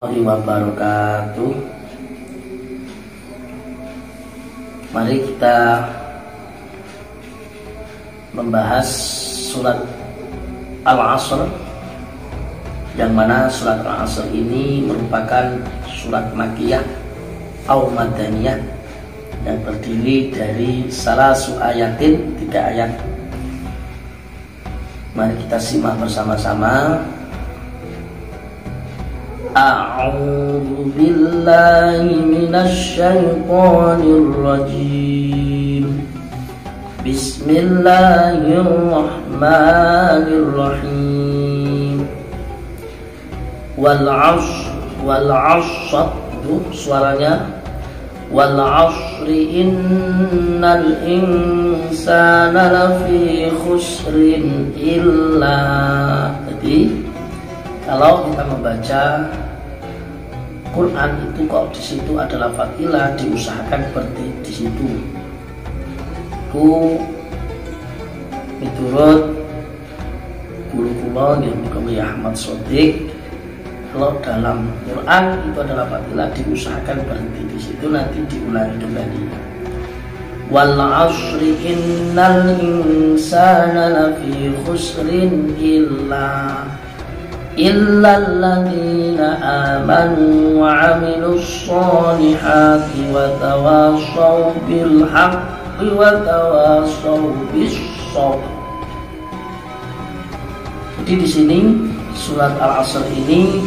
warahmatullahi wabarakatuh. Mari kita membahas surat Al-Asr yang mana surat Al-Asr ini merupakan surat Makiyah atau Madaniyah yang terdiri dari salah ayatin tiga ayat. Mari kita simak bersama-sama أعوذ بالله من الشيطان الرجيم. بسم الله الرحمن الرحيم. والعصر والعصر suaranya والعصر إن الإنسان لفي خسر إلا jadi kalau kita membaca Quran itu kok di situ adalah fatilah diusahakan seperti di situ. Ku miturut guru kula yang Mukawi Ahmad Sodik kalau dalam Quran itu adalah fatilah diusahakan berhenti di situ nanti diulangi kembali. Wal asri innal insana lafi khusrin illa إلا الذين آمنوا وعملوا الصالحات وتواصوا بالحق وتواصوا بالصبر Jadi di sini surat Al-Asr ini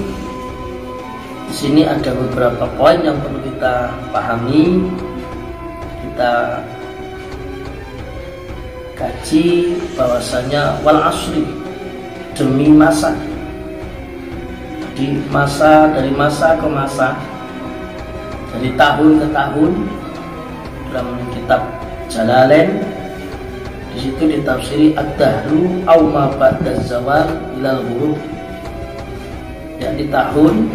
di sini ada beberapa poin yang perlu kita pahami, kita kaji bahwasanya wal asri demi masa di masa dari masa ke masa dari tahun ke tahun dalam kitab Jalalain di situ ditafsiri ad-dahru au ma ba'da zawal ilal huruf yakni tahun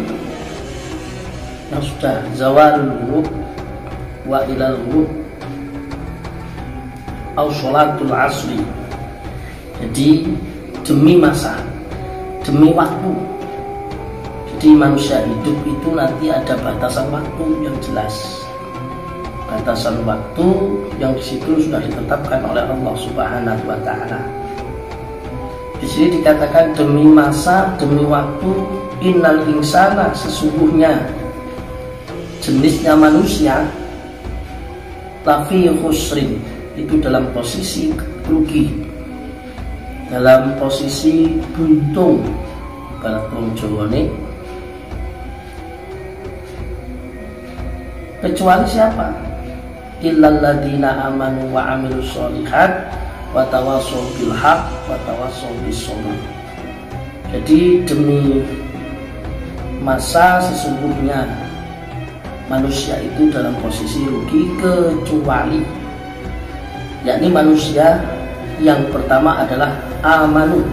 yang sudah zawal huruf wa ilal huruf au sholatul asri. Jadi demi masa demi waktu di manusia hidup itu nanti ada batasan waktu yang jelas. Batasan waktu yang di situ sudah ditetapkan oleh Allah Subhanahu wa taala. Di sini dikatakan demi masa, demi waktu, innal insana sesungguhnya. Jenisnya manusia lafi khusrin itu dalam posisi rugi. Dalam posisi buntung. Kalau Jawa nih kecuali siapa? Illalladzina amanu wa amilus solihat wa tawassaw bil haq wa bis jadi demi masa sesungguhnya manusia itu dalam posisi rugi kecuali yakni manusia yang pertama adalah amanu.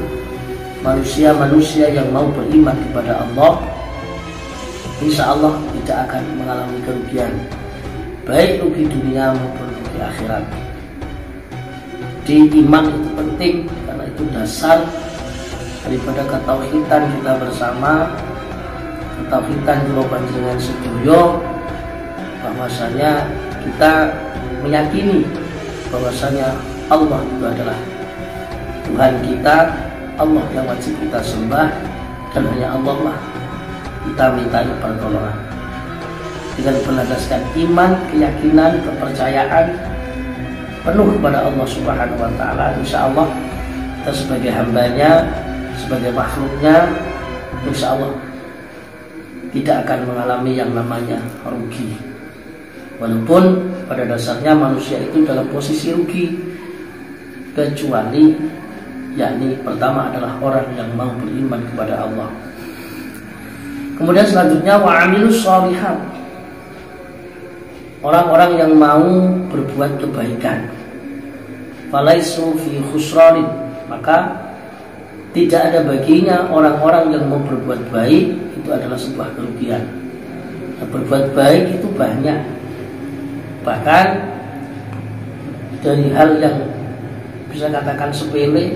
Manusia-manusia yang mau beriman kepada Allah insya Allah tidak akan mengalami kerugian baik rugi dunia maupun rugi akhirat. Di iman itu penting karena itu dasar daripada ketauhidan kita bersama ketauhidan kalau panjenengan sedoyo bahwasanya kita meyakini bahwasanya Allah itu adalah Tuhan kita Allah yang wajib kita sembah dan hanya Allah lah kita minta pertolongan dengan berlandaskan iman, keyakinan, kepercayaan penuh kepada Allah Subhanahu wa taala. Insya Allah kita sebagai hambanya, sebagai makhluknya, insya Allah tidak akan mengalami yang namanya rugi. Walaupun pada dasarnya manusia itu dalam posisi rugi kecuali yakni pertama adalah orang yang mau beriman kepada Allah. Kemudian selanjutnya wa amilus orang-orang yang mau berbuat kebaikan. Falaisu fi khusranin. Maka tidak ada baginya orang-orang yang mau berbuat baik itu adalah sebuah kerugian. Nah, berbuat baik itu banyak. Bahkan dari hal yang bisa katakan sepele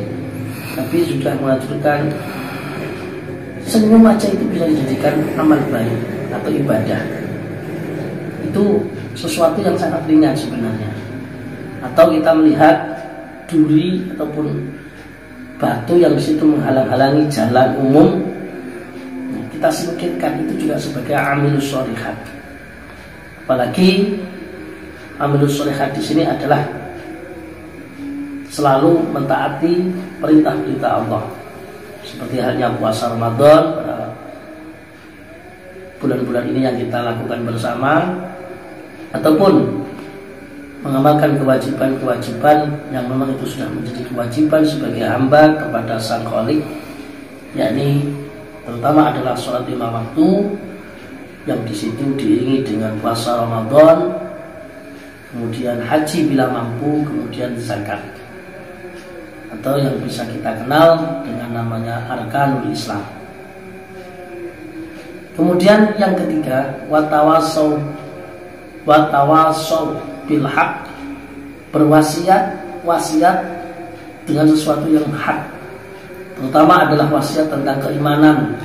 tapi sudah menghasilkan senyum aja itu bisa dijadikan amal baik atau ibadah. Itu sesuatu yang sangat ringan sebenarnya. Atau kita melihat duri ataupun batu yang di situ menghalang-halangi jalan umum nah, kita singkirkan itu juga sebagai amilus sholihat. Apalagi amilus sholihat di sini adalah selalu mentaati perintah-perintah Allah. Seperti halnya puasa Ramadan bulan-bulan ini yang kita lakukan bersama ataupun mengamalkan kewajiban-kewajiban yang memang itu sudah menjadi kewajiban sebagai hamba kepada sang kholik yakni terutama adalah sholat lima waktu yang di situ diiringi dengan puasa Ramadan kemudian haji bila mampu kemudian zakat atau yang bisa kita kenal dengan namanya arkanul Islam. Kemudian yang ketiga watawasau watawasau bil hak berwasiat wasiat dengan sesuatu yang hak. Terutama adalah wasiat tentang keimanan.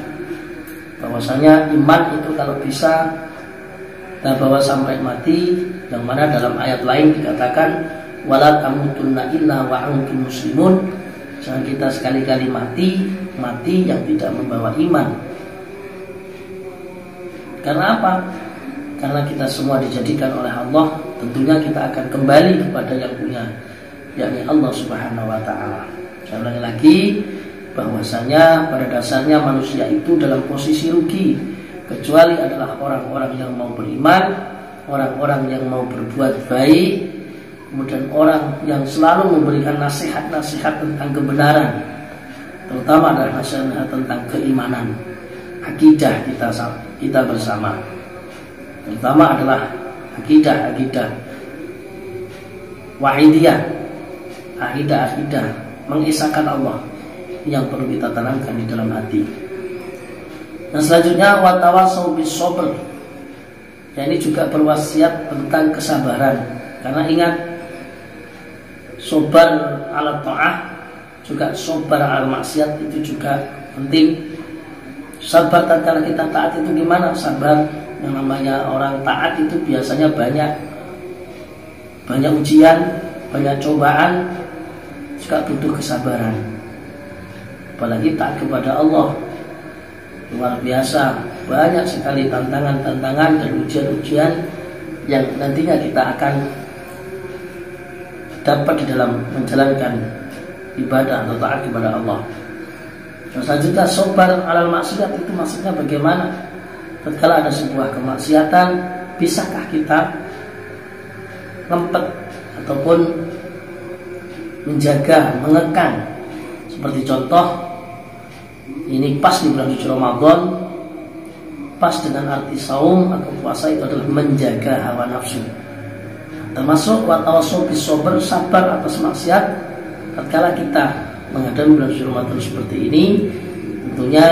Bahwasanya iman itu kalau bisa kita bawa sampai mati yang mana dalam ayat lain dikatakan wala tamutunna illa wa antum muslimun. Jangan kita sekali-kali mati mati yang tidak membawa iman. Karena apa karena kita semua dijadikan oleh Allah tentunya kita akan kembali kepada yang punya yakni Allah Subhanahu wa taala. Saya ulangi lagi bahwasanya pada dasarnya manusia itu dalam posisi rugi kecuali adalah orang-orang yang mau beriman, orang-orang yang mau berbuat baik, kemudian orang yang selalu memberikan nasihat-nasihat tentang kebenaran, terutama adalah nasihat tentang keimanan, akidah kita kita bersama terutama adalah akidah akidah wahidiyah akidah akidah mengisahkan Allah yang perlu kita tanamkan di dalam hati. Dan selanjutnya watawasau bisobr ya ini juga berwasiat tentang kesabaran. Karena ingat sobar ala ta'ah juga sobar al maksiat itu juga penting. Sabar tatkala kita taat itu gimana? Sabar yang namanya orang taat itu biasanya banyak banyak ujian, banyak cobaan, juga butuh kesabaran. Apalagi taat kepada Allah luar biasa, banyak sekali tantangan-tantangan dan ujian-ujian yang nantinya kita akan dapat di dalam menjalankan ibadah atau taat kepada Allah. Dan selanjutnya sobar alal maksiat itu maksudnya bagaimana? Ketika ada sebuah kemaksiatan, bisakah kita ngempet ataupun menjaga, mengekang? Seperti contoh, ini pas di bulan suci Ramadan, pas dengan arti saum atau puasa itu adalah menjaga hawa nafsu. Termasuk watawasul bisober sabar atas maksiat tatkala kita menghadapi bulan suci Ramadan seperti ini tentunya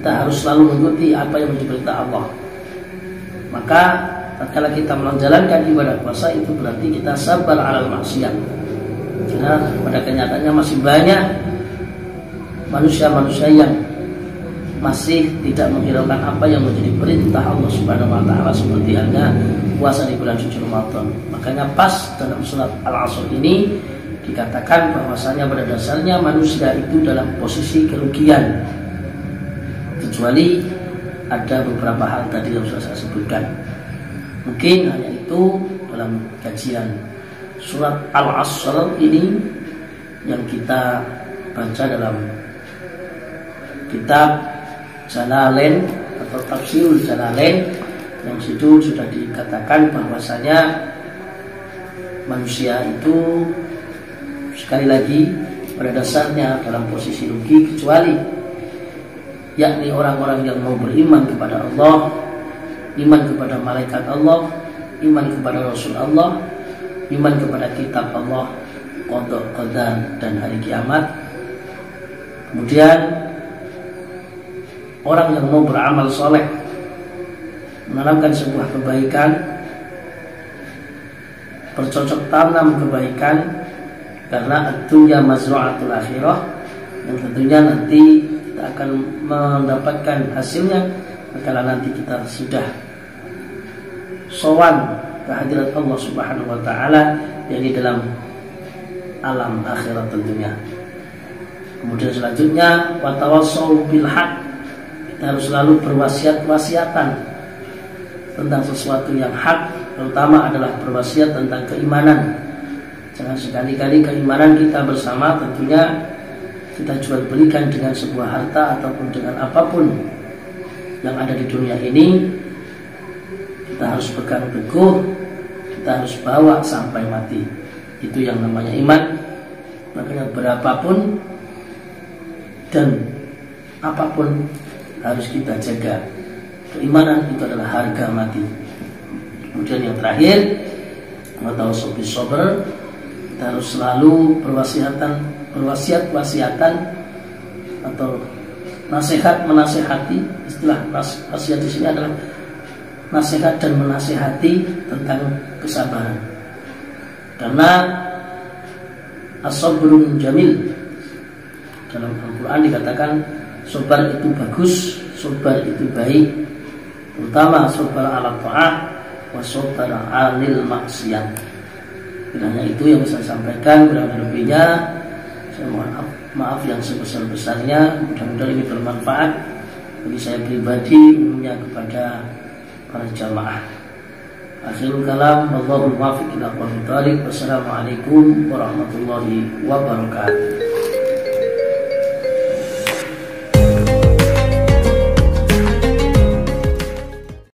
kita harus selalu mengikuti apa yang menjadi perintah Allah. Maka tatkala kita menjalankan ibadah puasa itu berarti kita sabar alal maksiat. Karena pada kenyataannya masih banyak manusia-manusia yang masih tidak menghiraukan apa yang menjadi perintah Allah Subhanahu wa taala seperti halnya puasa di bulan suci Ramadan. Makanya pas dalam surat Al-Asr ini dikatakan bahwasanya pada dasarnya manusia itu dalam posisi kerugian kecuali ada beberapa hal tadi yang sudah saya sebutkan. Mungkin hanya itu dalam kajian surat Al-Asr ini yang kita baca dalam kitab Jalalain atau Tafsirul Jalalain yang situ sudah dikatakan bahwasanya manusia itu sekali lagi pada dasarnya dalam posisi rugi kecuali yakni orang-orang yang mau beriman kepada Allah, iman kepada malaikat Allah, iman kepada Rasul Allah, iman kepada kitab Allah, kodok qadar dan hari kiamat. Kemudian orang yang mau beramal soleh, menanamkan sebuah kebaikan, bercocok tanam kebaikan karena dunia mazru'atul akhirah yang tentunya nanti kita akan mendapatkan hasilnya kalau nanti kita sudah sowan kehadiran Allah Subhanahu wa taala yang di dalam alam akhirat tentunya. Kemudian selanjutnya watawasau bil haq. Kita harus selalu berwasiat-wasiatan tentang sesuatu yang hak, terutama adalah berwasiat tentang keimanan. Jangan sekali-kali keimanan kita bersama tentunya kita jual belikan dengan sebuah harta ataupun dengan apa pun yang ada di dunia ini kita harus pegang teguh kita harus bawa sampai mati. Itu yang namanya iman. Makanya berapapun dan apa pun harus kita jaga. Keimanan itu adalah harga mati. Kemudian yang terakhir atau sobi sober kita harus selalu berwasiatan berwasiat wasiatan atau nasihat menasehati. Istilah wasiat di sini adalah nasihat dan menasehati tentang kesabaran. Karena asabrun jamil. Dalam Al-Quran dikatakan sobar itu bagus sobar itu baik. Terutama sobar ala ta'ah wa sobar anil maksiat. Kiranya itu yang bisa saya sampaikan kurang lebihnya saya mohon maaf, maaf yang sebesar-besarnya. Mudah-mudahan ini bermanfaat bagi saya pribadi umumnya kepada para jamaah. Akhirul kalam Allahul muwafiq ila Wassalamualaikum warahmatullahi wabarakatuh